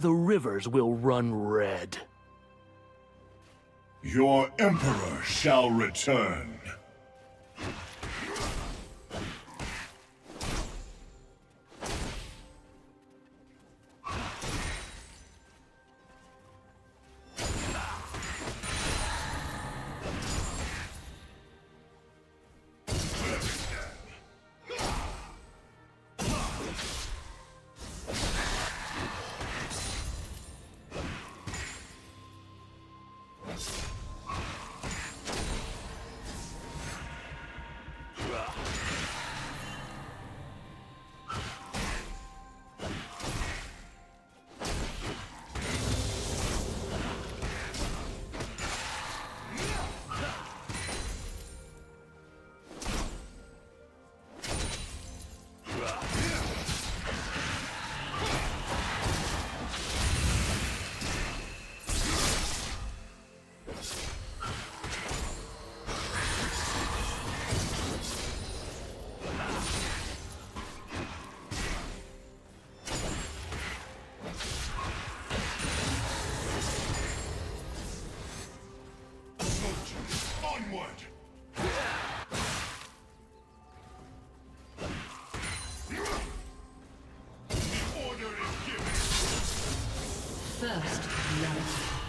the rivers will run red. Your Emperor shall return. First blood.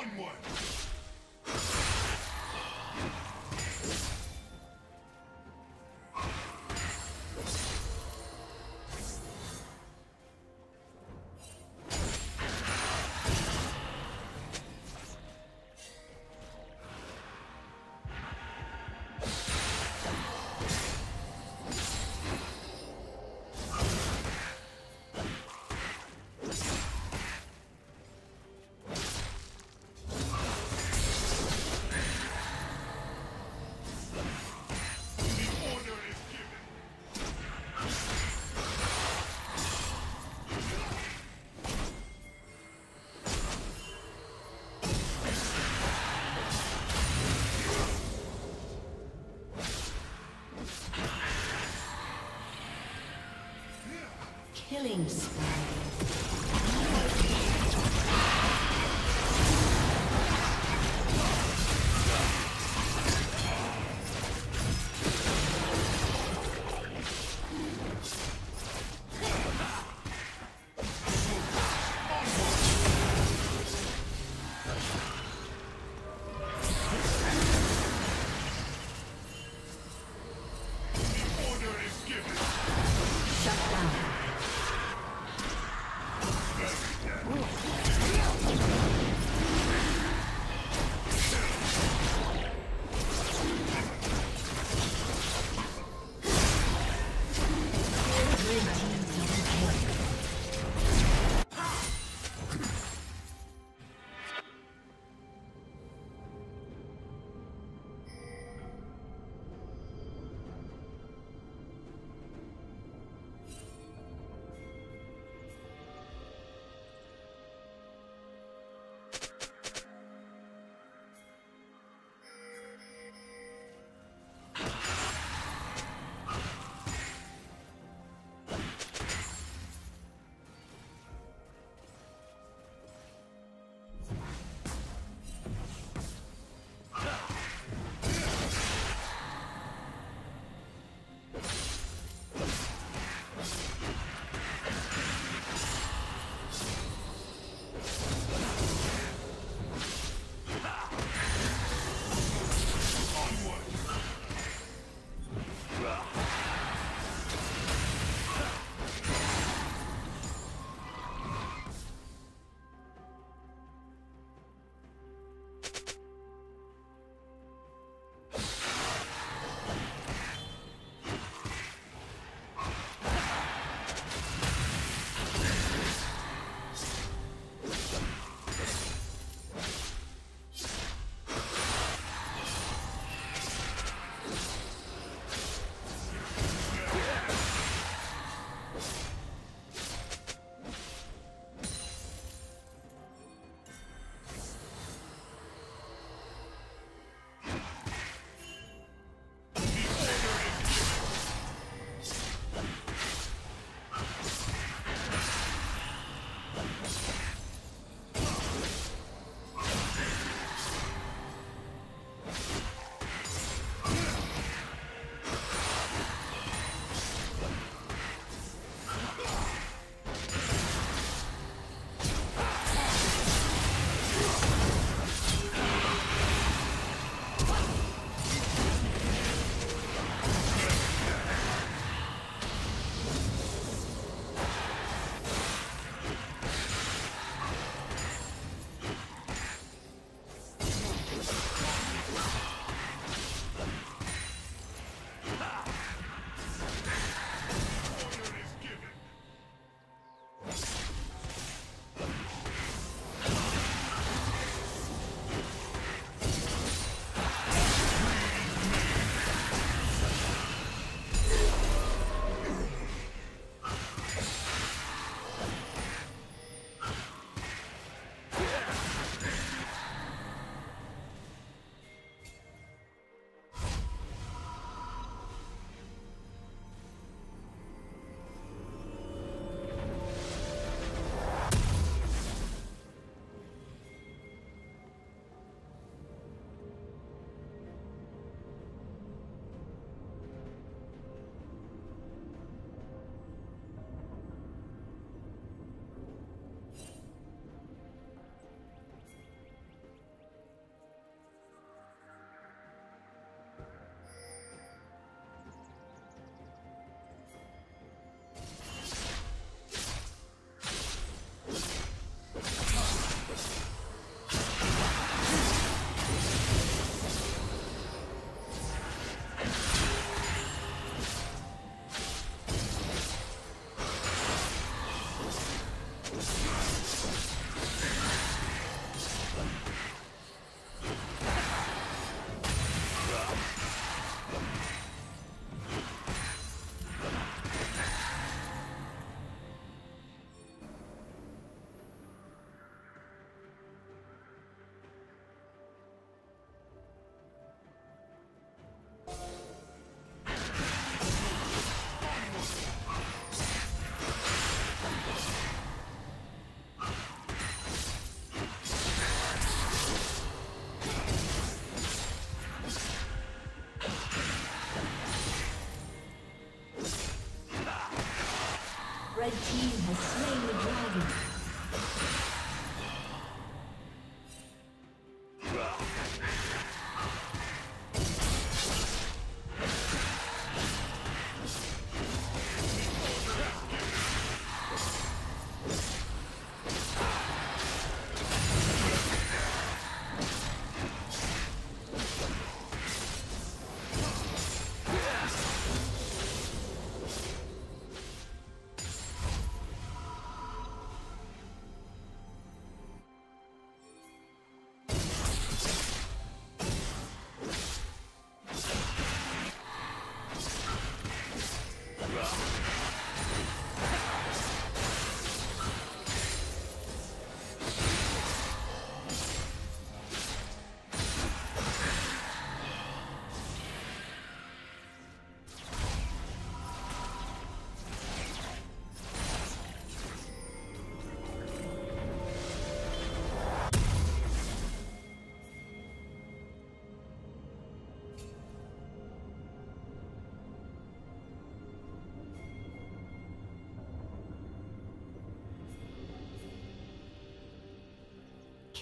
Onward! Killing spree.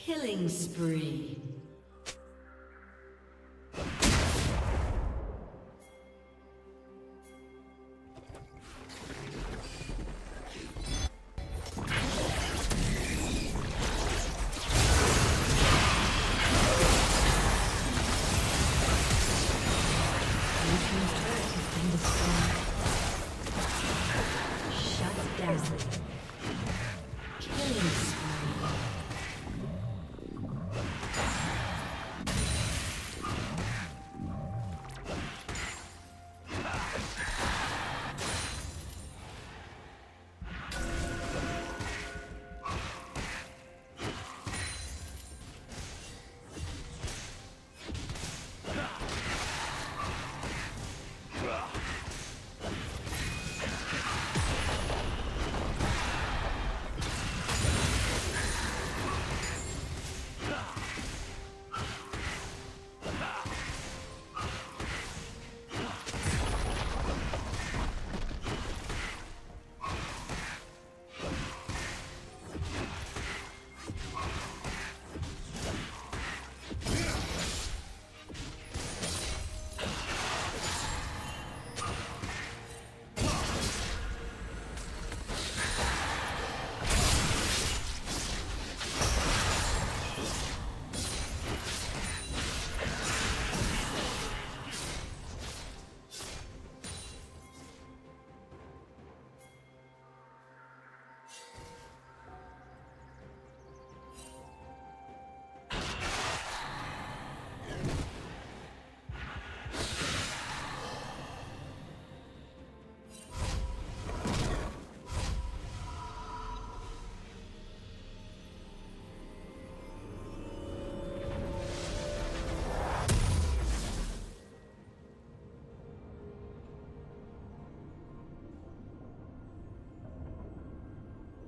Killing spree.